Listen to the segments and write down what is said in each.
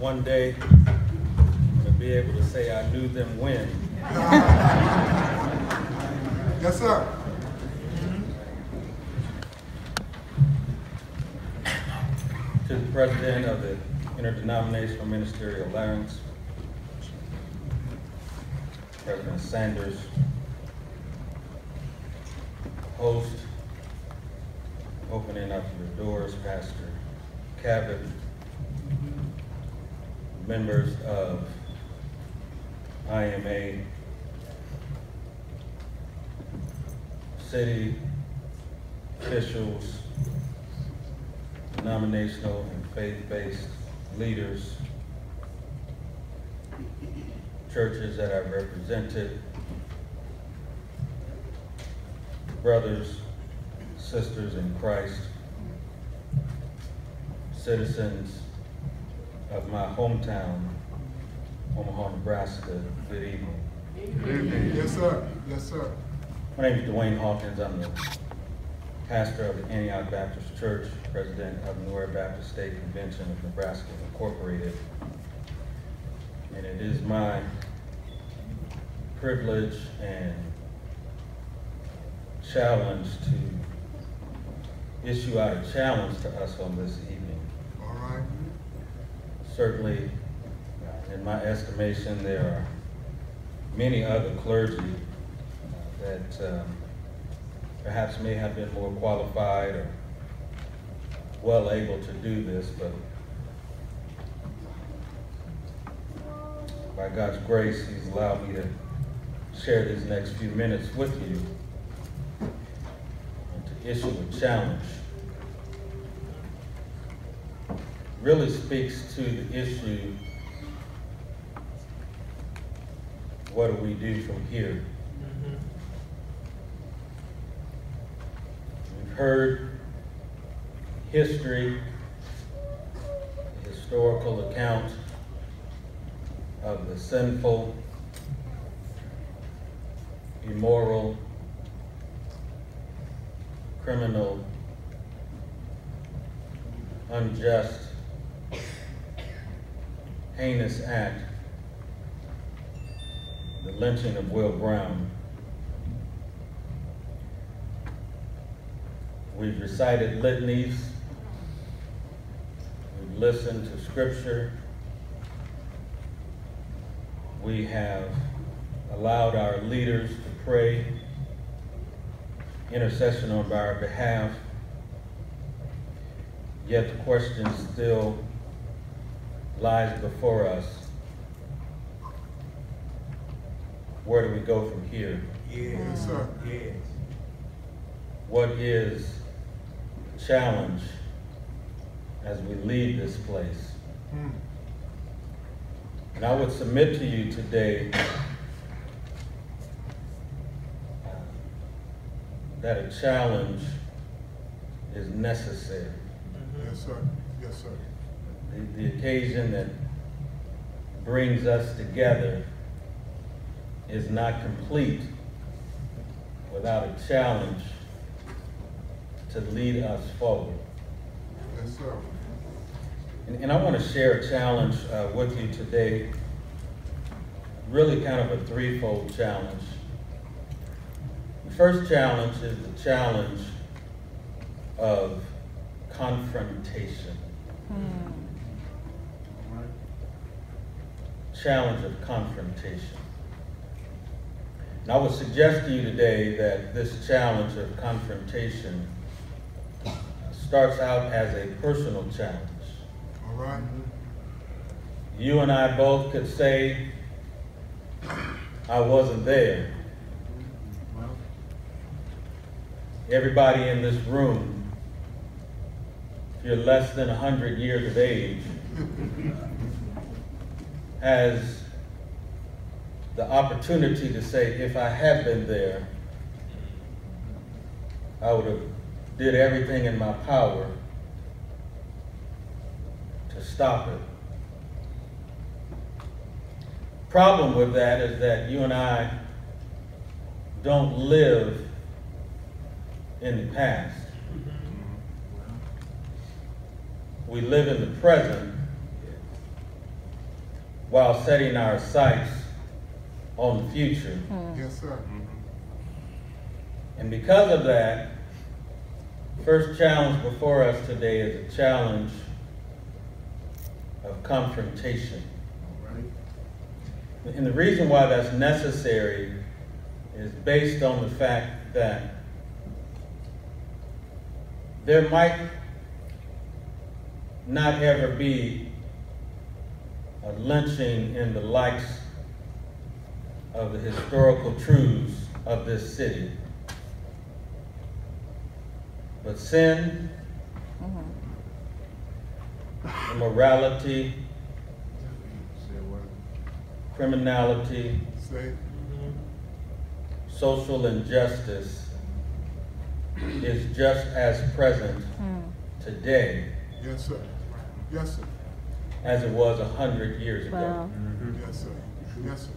one day I'm gonna be able to say I knew them when. Yes, sir. To the president of the Interdenominational Ministerial Alliance, President Sanders, host, opening up your doors, Pastor Cabot, members of IMA, city officials, denominational and faith-based leaders, churches that I've represented, brothers, sisters in Christ, citizens of my hometown, Omaha, Nebraska, good evening. Good evening. Yes, sir. Yes, sir. My name is Dwayne Hawkins. I'm the pastor of the Antioch Baptist Church, president of the New Era Baptist State Convention of Nebraska Incorporated. And it is my privilege and challenge to issue out a challenge to us on this evening. Certainly, in my estimation, there are many other clergy that um, perhaps may have been more qualified or well able to do this, but by God's grace, He's allowed me to share these next few minutes with you and to issue a challenge. Really speaks to the issue what do we do from here? Mm-hmm. We've heard history, historical account of the sinful, immoral, criminal, unjust, heinous act, the lynching of Will Brown. We've recited litanies. We've listened to scripture. We have allowed our leaders to pray intercession on our behalf. Yet the question still lies before us. Where do we go from here? Yes, sir. Yes. What is the challenge as we leave this place? Hmm. And I would submit to you today that a challenge is necessary. Yes, sir. Yes, sir. The, the occasion that brings us together is not complete without a challenge to lead us forward. Yes, sir. And, and I want to share a challenge uh, with you today, really kind of a threefold challenge. The first challenge is the challenge of confrontation. Challenge of confrontation. And I would suggest to you today that this challenge of confrontation starts out as a personal challenge. All right. You and I both could say, I wasn't there. Everybody in this room, if you're less than 100 years of age, has the opportunity to say, if I had been there, I would have did everything in my power to stop it. Problem with that is that you and I don't live in the past. Mm-hmm. We live in the present, while setting our sights on the future. Hmm. Yes, sir. And because of that, first challenge before us today is a challenge of confrontation. All right. And the reason why that's necessary is based on the fact that there might not ever be a lynching in the likes of the historical truths of this city. But sin, mm-hmm. immorality, Say what? criminality, social injustice is just as present mm-hmm. today yes, sir. Yes, sir. As it was a hundred years ago. Wow. Yes, sir. Yes, sir.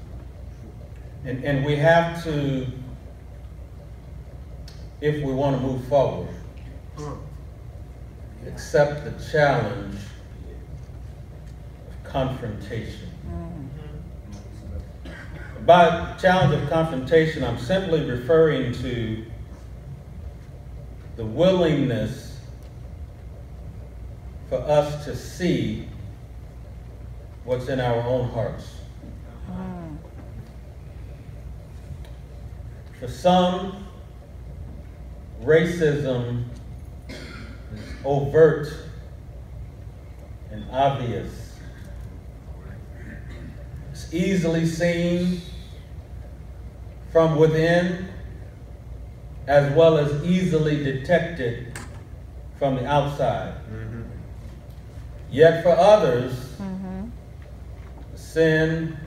And, and we have to, if we want to move forward, accept the challenge of confrontation. Mm-hmm. By challenge of confrontation, I'm simply referring to the willingness for us to see what's in our own hearts. Hmm. For some, racism is overt and obvious. It's easily seen from within as well as easily detected from the outside. Mm-hmm. Yet for others, mm-hmm. Sin,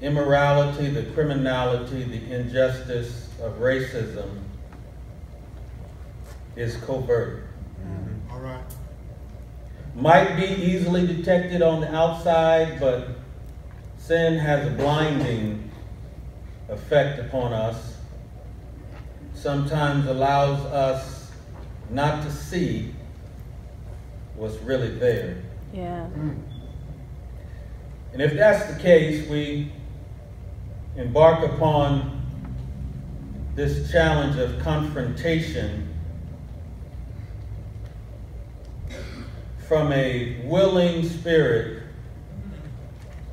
immorality, the criminality, the injustice of racism is covert. Mm-hmm. all right. Might be easily detected on the outside, but sin has a blinding effect upon us. Sometimes allows us not to see what's really there. Yeah. Mm. And if that's the case, we embark upon this challenge of confrontation from a willing spirit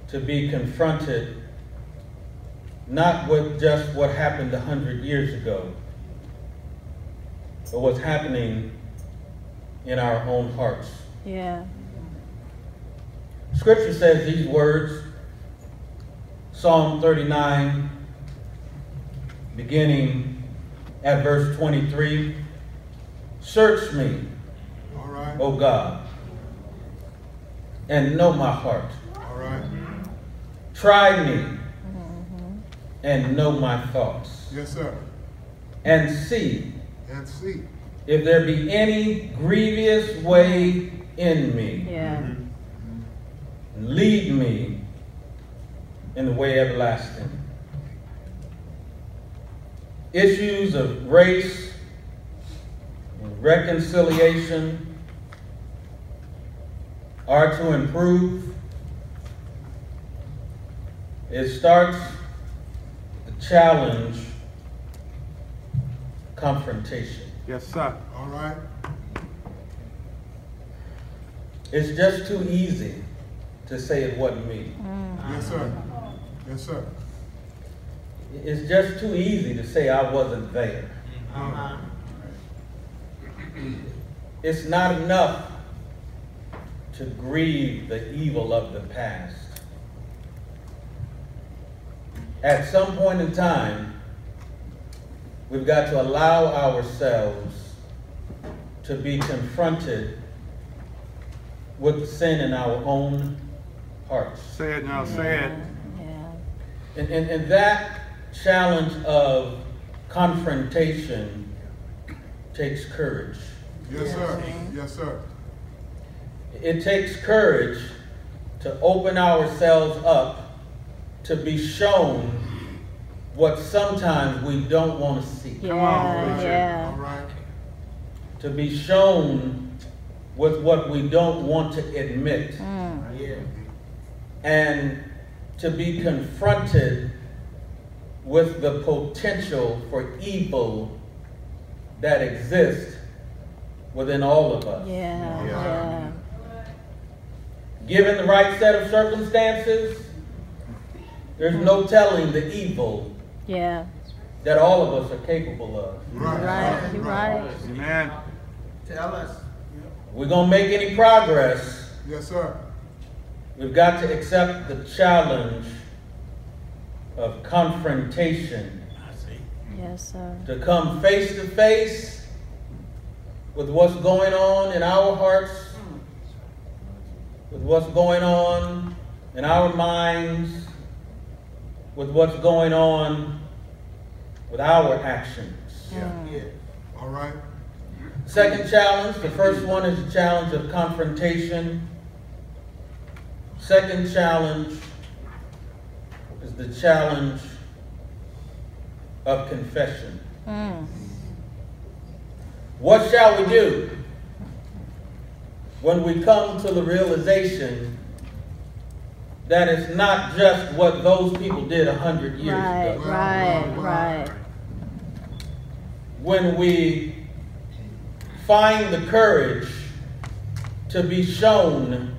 to be confronted not with just what happened a hundred years ago, but what's happening in our own hearts. Yeah. Scripture says these words, Psalm 39, beginning at verse 23 Search me, All right. O God, and know my heart. All right. Try me and know my thoughts, Yes, sir. and see And see. if there be any grievous way in me, Yeah. and lead me in the way everlasting. Issues of race and reconciliation are to improve. It starts the challenge confrontation. Yes, sir. All right. It's just too easy to say it wasn't me. Yes, sir. Yes, sir. It's just too easy to say I wasn't there. Uh, It's not enough to grieve the evil of the past. At some point in time, we've got to allow ourselves to be confronted with sin in our own hearts. Say it now, say it. Yeah. And, and, and that challenge of confrontation takes courage. yes, sir. Yes, sir. It takes courage to open ourselves up to be shown what sometimes we don't want to see. Yeah. on, preacher. All Yeah. right. To be shown with what we don't want to admit. Mm. And to be confronted with the potential for evil that exists within all of us. Yeah, Yeah. yeah. Given the right set of circumstances, there's no telling the evil Yeah. that all of us are capable of. Right. Right, you're right. Amen. Tell us. We're going to make any progress, Yes, sir. We've got to accept the challenge of confrontation, I see. Yes, sir. to come face to face with what's going on in our hearts, with what's going on in our minds, with what's going on with our actions. Mm. Yeah. All right. Second challenge, the first one is the challenge of confrontation. Second challenge is the challenge of confession. Mm. What shall we do when we come to the realization that it's not just what those people did a hundred years Right, ago? right, right. when we find the courage to be shown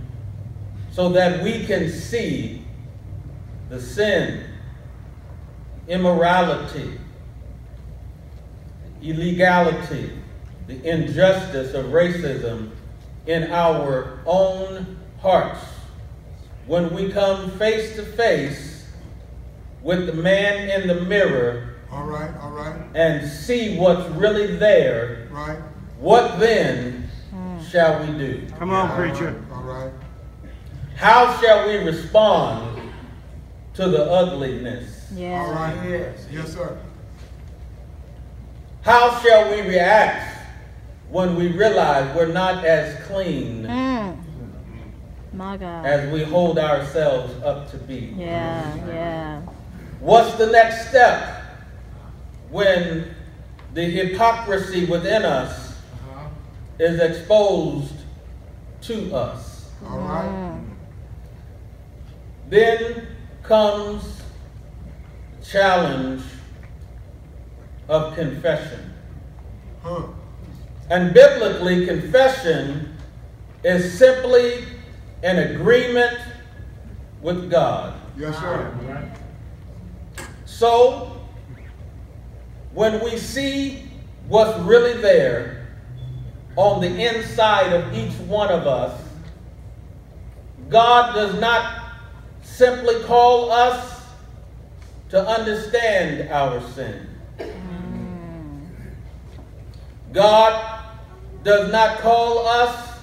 so that we can see the sin, immorality, illegality, the injustice of racism in our own hearts. When we come face to face with the man in the mirror All right. All right. and see what's really there, Right. what then hmm. shall we do? Come on, All preacher. right, All right. How shall we respond to the ugliness? All Yeah. right. Yes. Yes, sir. How shall we react when we realize we're not as clean Mm. My God. as we hold ourselves up to be? Yeah, yeah. What's the next step when the hypocrisy within us is exposed to us? All right. Mm. Then comes challenge of confession. Huh. And biblically, confession is simply an agreement with God. Yes, sir. So, when we see what's really there on the inside of each one of us, God does not simply call us to understand our sin. God does not call us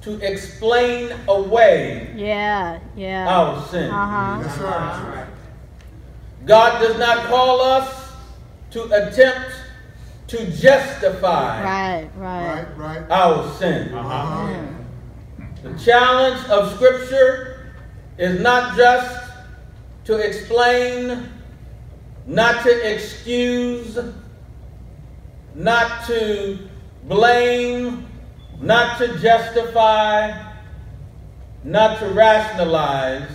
to explain away Yeah, yeah. our sin. Uh-huh. Yes, sir. God does not call us to attempt to justify Right, right. Right. Right. our sin. Uh-huh. The challenge of Scripture is not just to explain, not to excuse, not to blame, not to justify, not to rationalize,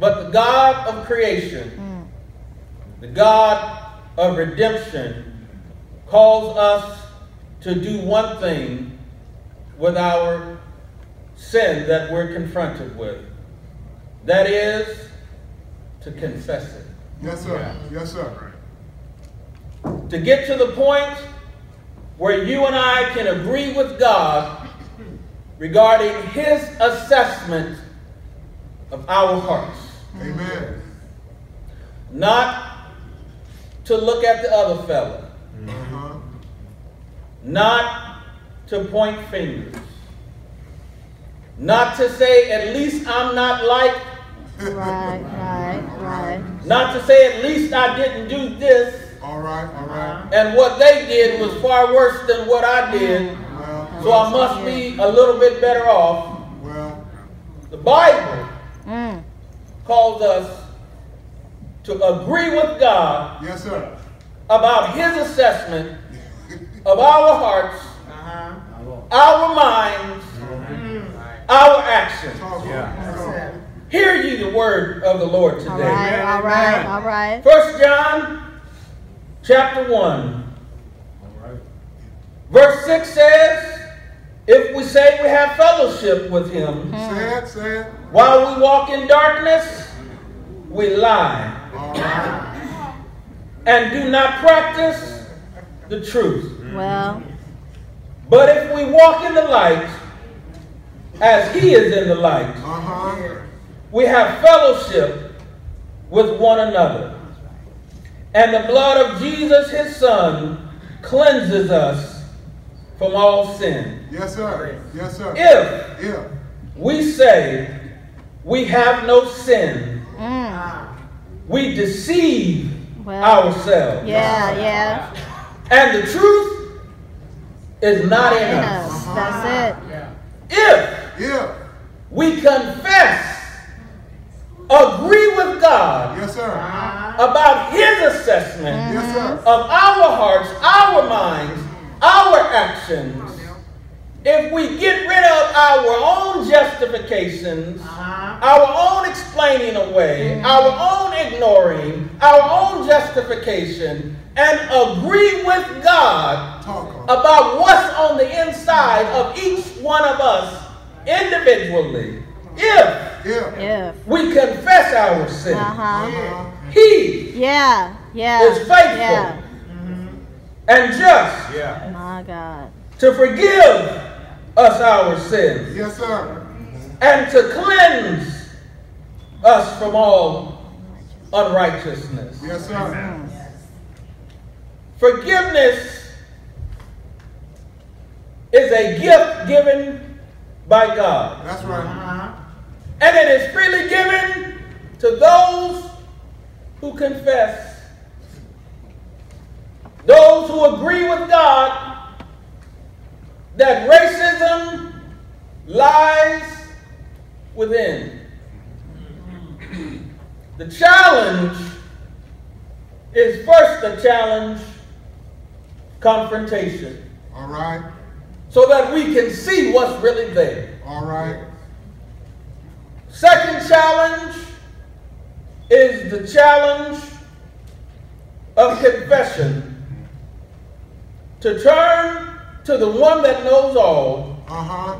but the God of creation, Mm. the God of redemption, calls us to do one thing with our sin that we're confronted with. That is to confess it. Yes, sir. Yes, sir. To get to the point where you and I can agree with God regarding His assessment of our hearts. Amen. Not to look at the other fellow. Uh-huh. not to point fingers, not to say, at least I'm not like, Right, right, right. not to say, at least I didn't do this, All right. All right. and what they did was far worse than what I did, Well. so I must be a little bit better off. Well. The Bible Mm. calls us to agree with God Yes, sir. about His assessment of our hearts, Uh-huh. our minds, our actions. Yeah. Hear ye the word of the Lord today. right, all right, all right. First John chapter 1. Verse 6 says, If we say we have fellowship with him mm-hmm. Say it, say it. while we walk in darkness, we lie All right. and do not practice the truth. Well, But if we walk in the light, as he is in the light, Uh-huh. we have fellowship with one another. And the blood of Jesus, his son, cleanses us from all sin. Yes, sir. Yes, sir. If Yeah. we say we have no sin, mm, we deceive well, ourselves. yeah, yeah. And the truth is not in In us. us. That's it. If Yeah. we confess, agree with God Yes, sir. about his assessment Yes, sir. of our hearts, our minds, our actions, if we get rid of our own justifications, uh-huh. our own explaining away, our own ignoring, our own justification, and agree with God Talk about what's on the inside of each one of us individually, if Yeah. Yeah. we confess our sin, Uh huh. Uh-huh. He Yeah. Yeah. is faithful Yeah. and just My God. to forgive us our sins Yes, sir. and to cleanse us from all unrighteousness. Yes, sir. Forgiveness is a gift given by God, That's right. Uh-huh. and it is freely given to those who confess, those who agree with God that racism lies within. The challenge is first a challenge confrontation All right. So that we can see what's really there. All right. Second challenge is the challenge of confession. To turn to the one that knows all Uh-huh.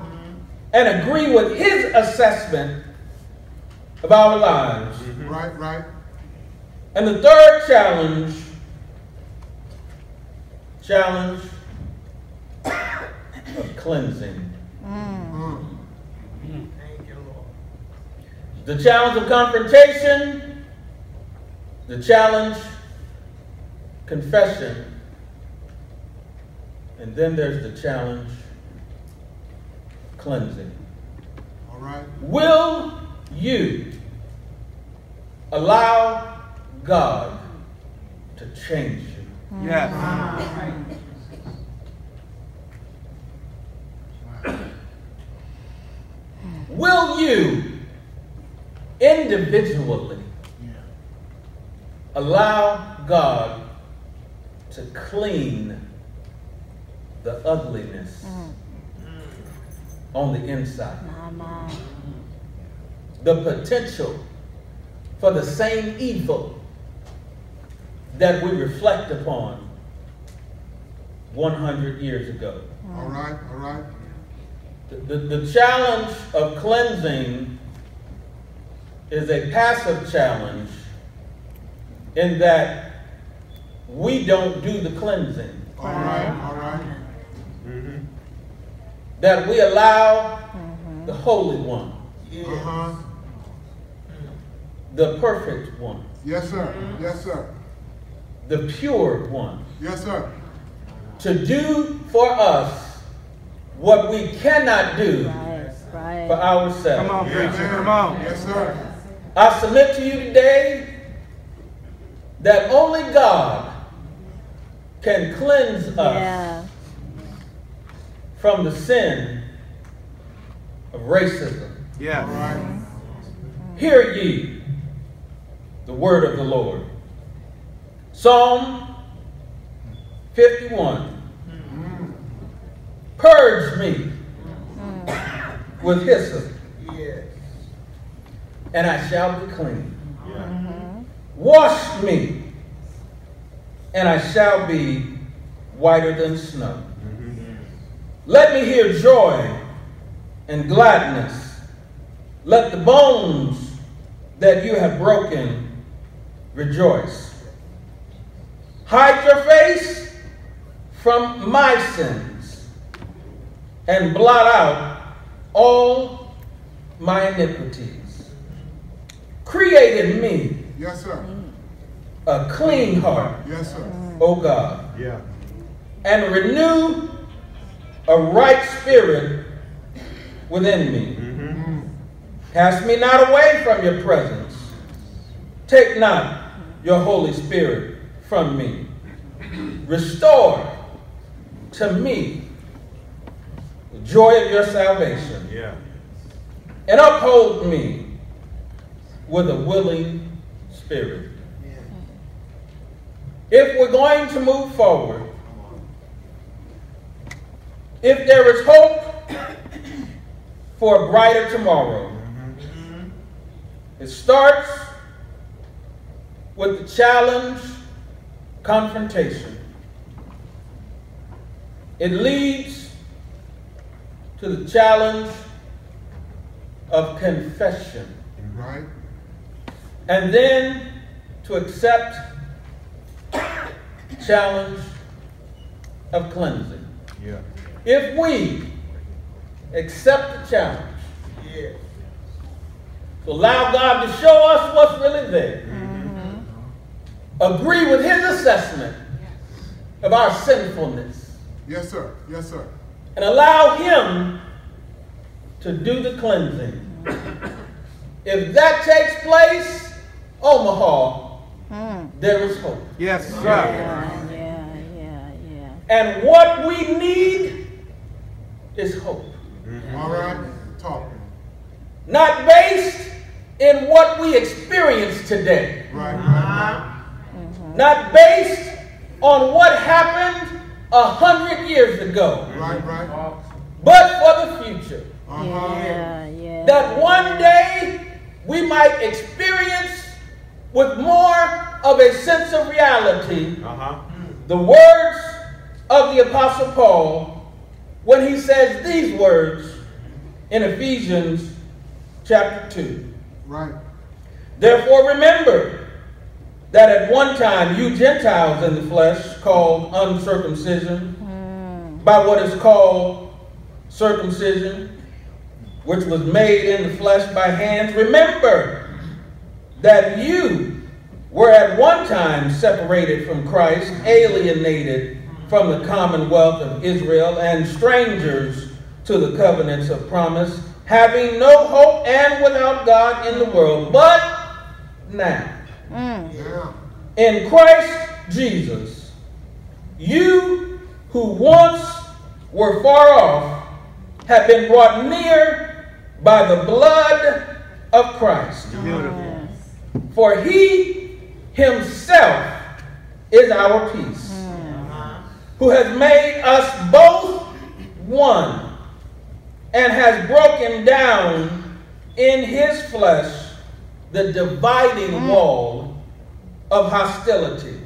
and agree with his assessment of our lives. Right, right. And the third challenge, challenge of cleansing. Mm. The challenge of confrontation, the challenge confession, and then there's the challenge cleansing. All right. Will you allow God to change you? Yes. Will you individually allow God to clean the ugliness mm. on the inside? My, my. The potential for the same evil that we reflect upon 100 years ago. All right. All right. The, the, challenge of cleansing is a passive challenge in that we don't do the cleansing, All right. All right. that we allow the Holy One, Uh-huh. the perfect one, Yes, sir. Yes, sir. the pure one, Yes, sir. to do for us what we cannot do Right. for ourselves. Come on, preacher. sir. Come on. Yes, sir. I submit to you today that only God can cleanse us Yeah. from the sin of racism. All Yes. right. Hear ye the word of the Lord. Psalm 51. Purge me hmm. with hyssop, and I shall be clean. Mm-hmm. Wash me, and I shall be whiter than snow. Mm-hmm. Let me hear joy and gladness. Let the bones that you have broken rejoice. Hide your face from my sins and blot out all my iniquities. Create in me Yes, sir. a clean heart, Yes, sir. Mm. O God, Yeah. and renew a right spirit within me. Mm-hmm. Cast me not away from your presence. Take not your Holy Spirit from me. Restore to me the joy of your salvation Yeah. and uphold me with a willing spirit. If we're going to move forward, if there is hope for a brighter tomorrow, mm-hmm. it starts with the challenge, confrontation. It leads to the challenge of confession Right. and then to accept challenge of cleansing. Yeah. If we accept the challenge, yeah. to allow God to show us what's really there, mm-hmm. agree with His assessment of our sinfulness, Yes, sir. Yes, sir. And allow Him to do the cleansing. If that takes place, Omaha, Mm. there is hope. Yes, sir. Yeah, yeah, yeah, yeah. And what we need is hope. All right. Talk. Not based in what we experience today. Right, right, right. Not based on what happened a hundred years ago. Right, right. But for the future. Uh-huh. Yeah, yeah. That one day we might experience with more of a sense of reality Uh-huh. the words of the Apostle Paul when he says these words in Ephesians chapter 2. Right. Therefore, remember that at one time you Gentiles in the flesh, called uncircumcision, by what is called circumcision, which was made in the flesh by hands, remember that you were at one time separated from Christ, alienated from the commonwealth of Israel, and strangers to the covenants of promise, having no hope and without God in the world. But now, Mm. In Christ Jesus, you who once were far off have been brought near by the blood of Christ. Yes. For he himself is our peace, mm-hmm. who has made us both one and has broken down in his flesh the dividing mm. wall of hostility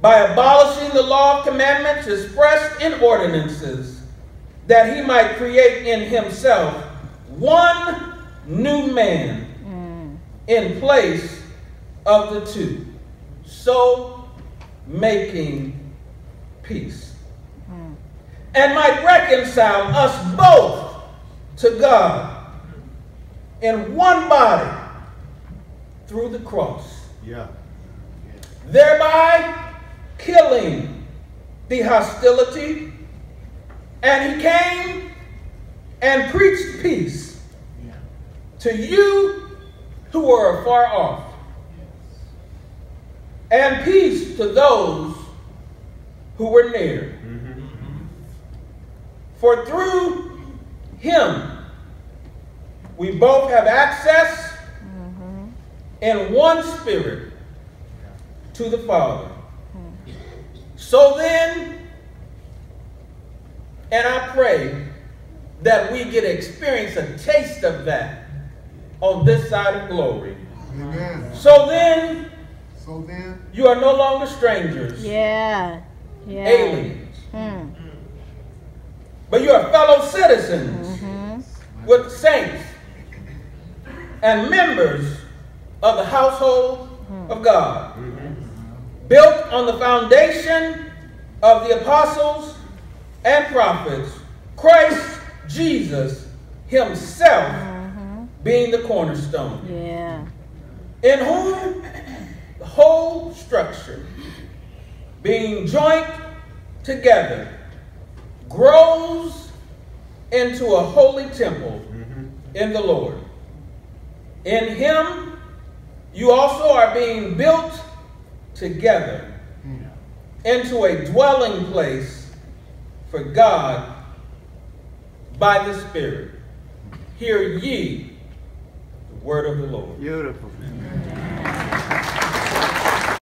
by abolishing the law of commandments expressed in ordinances, that he might create in himself one new man mm. in place of the two, so making peace, mm. and might reconcile us both to God in one body through the cross. Yeah. thereby killing the hostility. And he came and preached peace to you who were afar off, and peace to those who were near. For through him we both have access mm-hmm. in one spirit to the Father. So then, and I pray that we get to experience a taste of that on this side of glory. Amen. So then, So then, you are no longer strangers, Yeah. Yeah. aliens, Mm. but you are fellow citizens Mhm. with saints and members of the household of God, built on the foundation of the apostles and prophets, Christ Jesus Himself Mhm. being the cornerstone, Yeah. in whom the whole structure, being joined together, grows into a holy temple in the Lord. In Him, you also are being built together into a dwelling place for God by the Spirit. Hear ye the word of the Lord. Beautiful.